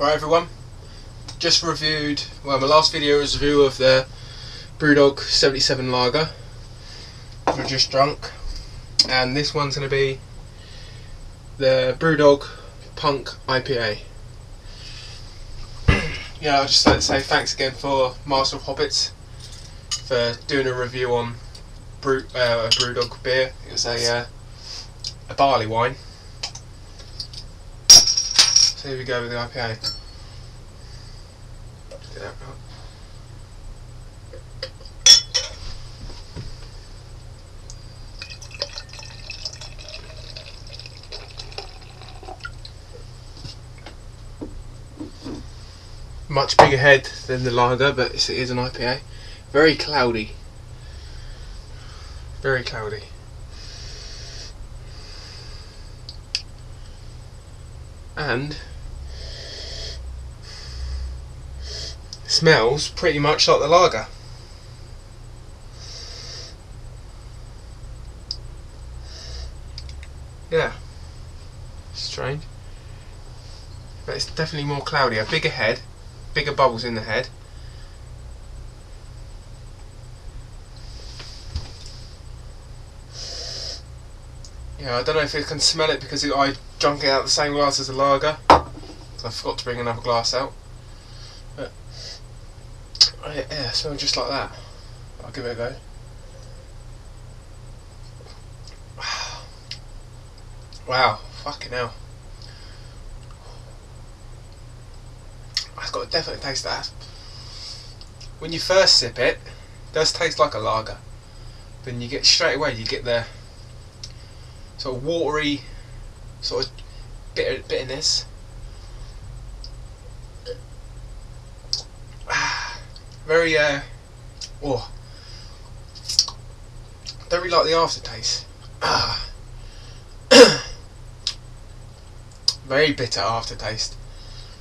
Alright everyone, just reviewed, well my last video was a review of the Brewdog 77 Lager, we just drunk, and this one's going to be the Brewdog Punk IPA. yeah, I'd just like to say thanks again for Master of Hoppets for doing a review on brew, uh, Brewdog beer. It was a, uh, a barley wine. So here we go with the IPA. Much bigger head than the lager, but it is an IPA. Very cloudy. Very cloudy. And smells pretty much like the lager. Yeah. Strange. But it's definitely more cloudy. A bigger head, bigger bubbles in the head. Yeah, I don't know if you can smell it because I it out the same glass as the lager. I forgot to bring another glass out. But yeah, smells just like that. I'll give it a go. Wow, Wow, fucking hell. I've got a definite taste of that. When you first sip it, it does taste like a lager. Then you get straight away, you get the sort of watery, sort of bitter, bitterness. Very, uh, oh, don't really like the aftertaste. Ah. Very bitter aftertaste.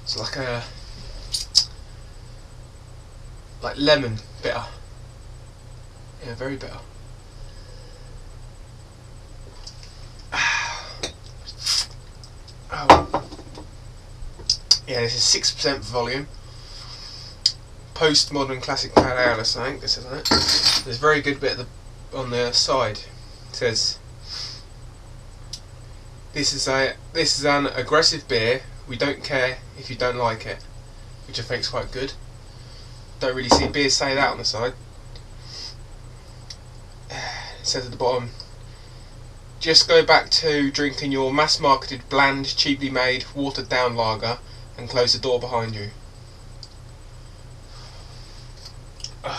It's like a, like lemon bitter. Yeah, very bitter. Oh. Yeah, this is 6% volume. Postmodern classic pale ale or something, this isn't it? There's a very good bit the, on the side. It says this is a this is an aggressive beer. We don't care if you don't like it, which I think is quite good. Don't really see beers say that on the side. It says at the bottom, just go back to drinking your mass marketed, bland, cheaply made, watered down lager and close the door behind you.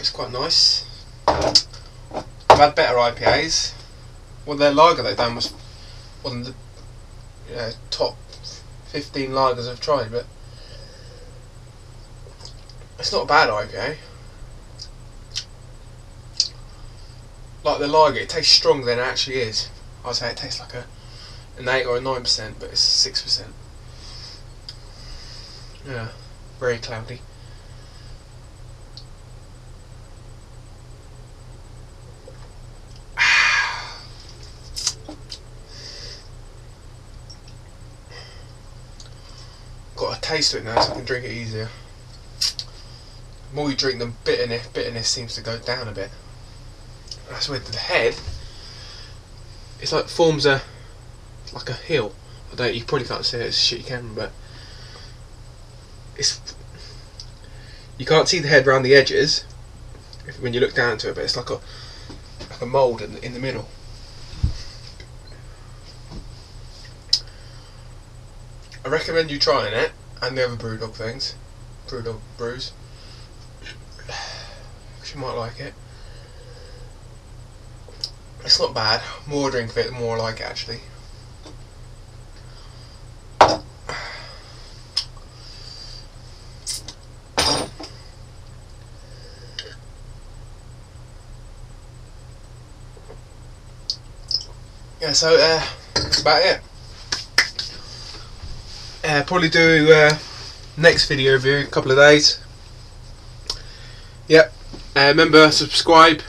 It's quite nice. I've had better IPAs. Well, their lager they've done was one of the you know, top 15 lagers I've tried, but it's not a bad IPA. Like the lager, it tastes stronger than it actually is. I'd say it tastes like a an 8 or a 9%, but it's 6%. Yeah, very cloudy. Got a taste of it now, so I can drink it easier. The more you drink, the bitterness, bitterness seems to go down a bit. That's with the head. It's like forms a like a hill. I don't. You probably can't see it. It's a shitty camera, but it's you can't see the head around the edges if, when you look down to it, but it's like a like a mould in the, in the middle. I recommend you trying it and the other Brewdog things, Brewdog brews. You might like it. It's not bad. More drink of it, the more I like it actually. Yeah, so uh, that's about it. Uh, probably do uh, next video review in a couple of days. Yep. Uh, remember, subscribe,